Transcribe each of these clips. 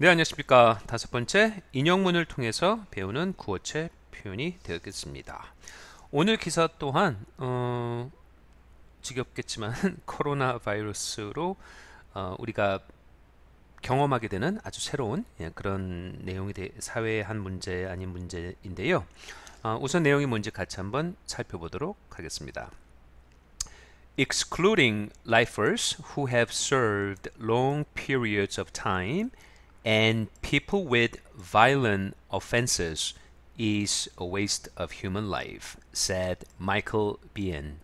네, 안녕하십니까. 다섯 번째, 인용문을 통해서 배우는 구어체 표현이 되겠습니다. 오늘 기사 또한 어, 지겹겠지만 코로나 바이러스로 어, 우리가 경험하게 되는 아주 새로운 예, 그런 내용이 대, 사회의 한 문제 아닌 문제인데요. 어, 우선 내용이 뭔지 같이 한번 살펴보도록 하겠습니다. Excluding lifers who have served long periods of time and people with violent offenses is a waste of human life, said Michael Bien,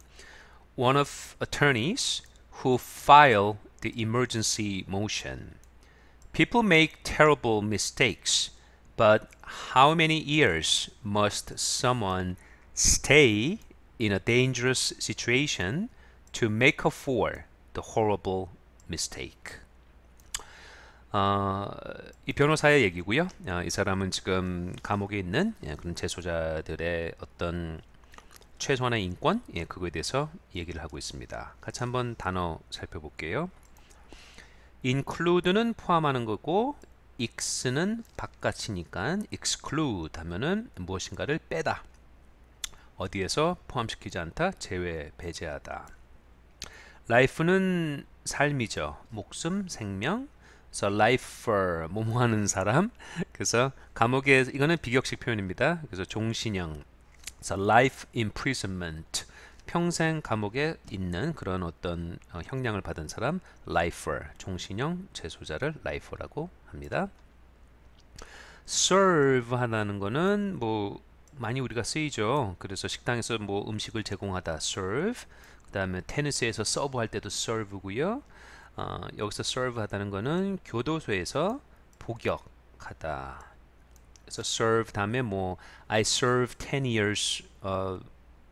one of attorneys who file the emergency motion. People make terrible mistakes, but how many years must someone stay in a dangerous situation to make up for the horrible mistake? 어, 이 변호사의 얘기고요. 어, 이 사람은 지금 감옥에 있는 예, 그런 재소자들의 어떤 최소한의 인권 예, 그거에 대해서 얘기를 하고 있습니다. 같이 한번 단어 살펴볼게요. include는 포함하는 거고 x는 바깥이니까 exclude 하면은 무엇인가를 빼다. 어디에서 포함시키지 않다, 제외, 배제하다. life는 삶이죠. 목숨, 생명. 그래서 lifer 뭐뭐 하는 사람. 그래서 감옥에 이거는 비격식 표현입니다. 그래서 종신형. 그래서 life imprisonment. 평생 감옥에 있는 그런 어떤 어, 형량을 받은 사람 lifer 종신형 재소자를 lifer라고 합니다. serve 하다는 거는 뭐 많이 우리가 쓰이죠. 그래서 식당에서 뭐 음식을 제공하다 serve. 그 다음에 테니스에서 서브 할 때도 serve고요. 어, 여기서 serve 하다는 거는 교도소에서 복역하다. 그래서 serve 다음에 뭐 I serve 10 years 어,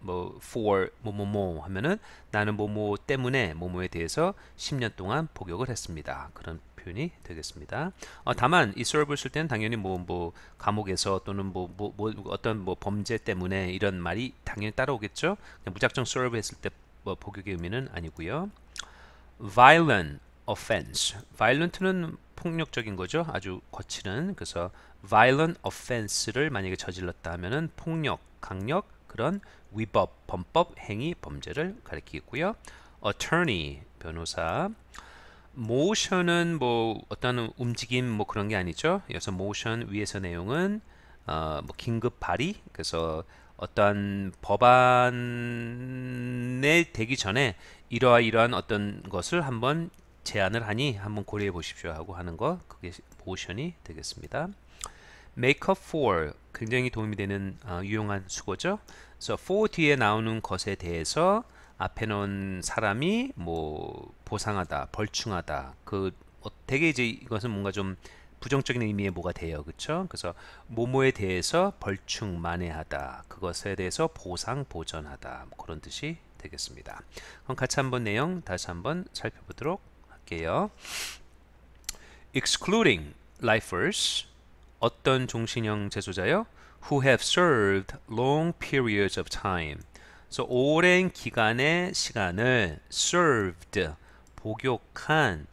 뭐 for 뭐뭐뭐 하면은 나는 뭐뭐 때문에 뭐뭐에 대해서 10년 동안 복역을 했습니다. 그런 표현이 되겠습니다. 어, 다만 이 serve를 쓸 때는 당연히 뭐, 뭐 감옥에서 또는 뭐, 뭐, 뭐 어떤 뭐 범죄 때문에 이런 말이 당연히 따라오겠죠. 무작정 serve 했을 때 뭐 복역의 의미는 아니고요. Violent offense. violent는 폭력적인 거죠. 아주 거칠은. 그래서 violent offense를 만약에 저질렀다 하면은 폭력, 강력 그런 위법, 범법, 행위, 범죄를 가리키고요. attorney 변호사. motion은 뭐 어떤 움직임 뭐 그런 게 아니죠. 여기서 motion 위에서 내용은 어, 뭐 긴급 발의 그래서 어떠한 법안에 되기 전에 이러한 이러한 어떤 것을 한번 제안을 하니 한번 고려해 보십시오 하고 하는 거 그게 모션이 되겠습니다. make up for 굉장히 도움이 되는 어, 유용한 수거죠. 그래서 for 뒤에 나오는 것에 대해서 앞에 놓은 사람이 뭐 보상하다, 벌충하다. 그 어, 되게 이제 이것은 뭔가 좀 부정적인 의미의 뭐가 돼요. 그렇죠? 그래서 모모에 대해서 벌충 만회하다. 그것에 대해서 보상 보전하다. 뭐 그런 뜻이 되겠습니다. 그럼 같이 한번 내용 다시 한번 살펴보도록 할게요. excluding lifers 어떤 종신형 재소자요? who have served long periods of time. 그래서 오랜 기간의 시간을 served 복역한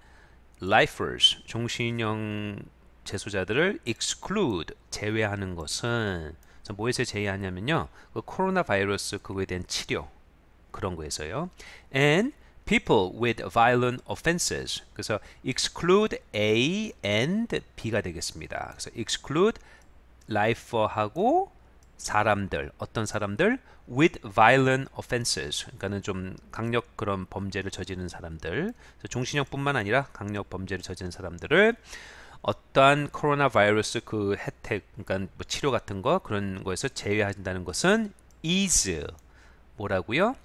lifers 종신형 재소자들을 exclude 제외하는 것은 뭐에서 제외하냐면요. 그 코로나 바이러스 그거에 대한 치료 그런 거에서요. and people with violent offenses. 그래서 exclude A and B가 되겠습니다. 그래서 exclude lifer하고 사람들, 어떤 사람들 with violent offenses. 그러니까는 좀 강력 그런 범죄를 저지른 사람들. 종신형뿐만 아니라 강력 범죄를 저지른 사람들을 어떠한 코로나 바이러스 그 혜택, 그러니까 뭐 치료 같은 거 그런 거에서 제외한다는 것은 is 뭐라고요?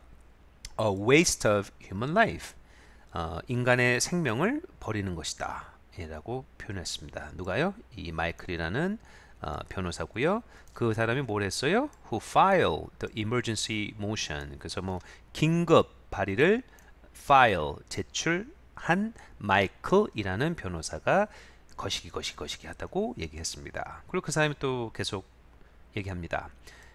A waste of human life. 어, 인간의 생명을 버리는 것이다. 라고 표현했습니다. 누가요? 이 마이클이라는 어, 변호사고요. 그 사람이 뭘 했어요? Who filed the emergency motion. 그래서 뭐 긴급 발의를 file 제출한 마이클이라는 변호사가 거시기 거시기 거시기 하다고 얘기했습니다. 그리고 그 사람이 또 계속 얘기합니다.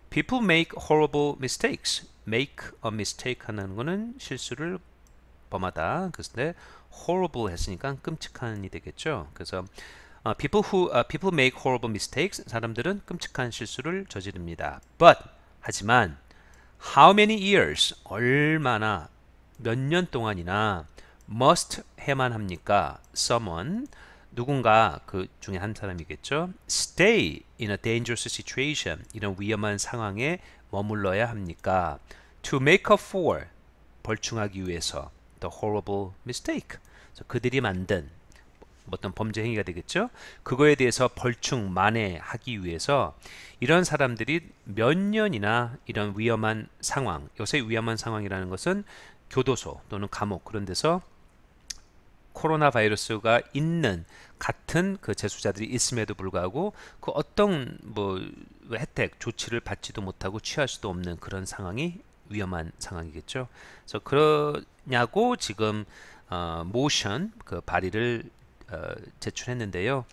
People make horrible mistakes. make a mistake 하는 거는 실수를 범하다. 그런데 horrible 했으니까 끔찍한이 되겠죠. 그래서 어, people who uh, people make horrible mistakes. 사람들은 끔찍한 실수를 저지릅니다. But 하지만 how many years 얼마나 몇 년 동안이나 must 해만 합니까? someone 누군가 그 중에 한 사람이겠죠. stay in a dangerous situation 이런 위험한 상황에 머물러야 합니까? to make up for 벌충하기 위해서 the horrible mistake 그들이 만든 어떤 범죄 행위가 되겠죠. 그거에 대해서 벌충 만회하기 위해서 이런 사람들이 몇 년이나 이런 위험한 상황, 요새 위험한 상황이라는 것은 교도소 또는 감옥 그런 데서 코로나 바이러스가 있는 같은 그 재수자들이 있음에도 불구하고 그 어떤 뭐 혜택 조치를 받지도 못하고 취할 수도 없는 그런 상황이 위험한 상황이겠죠. 그래서 그러냐고 지금 어, 모션 그 발의를 어, 제출했는데요.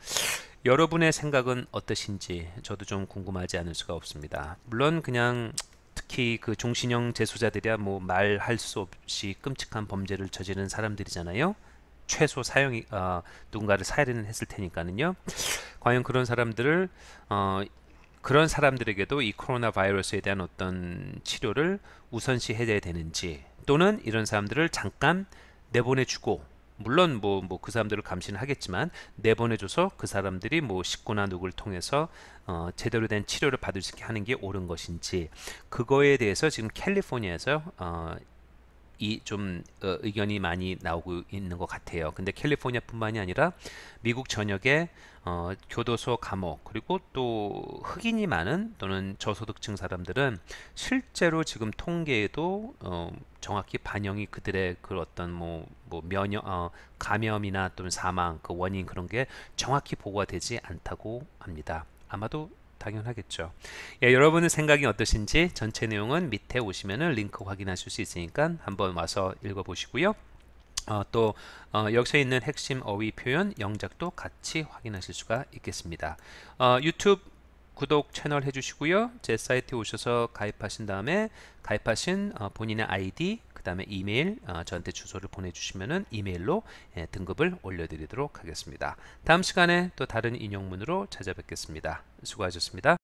여러분의 생각은 어떠신지 저도 좀 궁금하지 않을 수가 없습니다. 물론 그냥 특히 그 종신형 재소자들이야 뭐 말할 수 없이 끔찍한 범죄를 저지른 사람들이잖아요. 최소 사형이 어, 누군가를 살인을 했을 테니까는요. 과연 그런 사람들을 어, 그런 사람들에게도 이 코로나 바이러스에 대한 어떤 치료를 우선시 해야 되는지 또는 이런 사람들을 잠깐 내보내주고 물론 뭐 뭐 그 사람들을 감시는 하겠지만 내보내줘서 그 사람들이 뭐 식구나 누구를 통해서 어, 제대로 된 치료를 받을 수 있게 하는 게 옳은 것인지 그거에 대해서 지금 캘리포니아에서 어, 이좀 어, 의견이 많이 나오고 있는 것 같아요. 근데 캘리포니아뿐만이 아니라 미국 전역에 어, 교도소, 감옥 그리고 또 흑인이 많은 또는 저소득층 사람들은 실제로 지금 통계에도 어, 정확히 반영이 그들의 그 어떤 뭐, 뭐 면역 어, 감염이나 또는 사망 그 원인 그런 게 정확히 보고가 되지 않다고 합니다. 아마도 당연하겠죠. 예, 여러분의 생각이 어떠신지 전체 내용은 밑에 오시면 링크 확인하실 수 있으니까 한번 와서 읽어보시고요. 어, 또 어, 여기서 있는 핵심 어휘 표현 영작도 같이 확인하실 수가 있겠습니다. 어, 유튜브 구독 채널 해주시고요. 제 사이트에 오셔서 가입하신 다음에 가입하신 어, 본인의 아이디 그 다음에 이메일 어, 저한테 주소를 보내주시면 이메일로 예, 등급을 올려드리도록 하겠습니다. 다음 시간에 또 다른 인용문으로 찾아뵙겠습니다. 수고하셨습니다.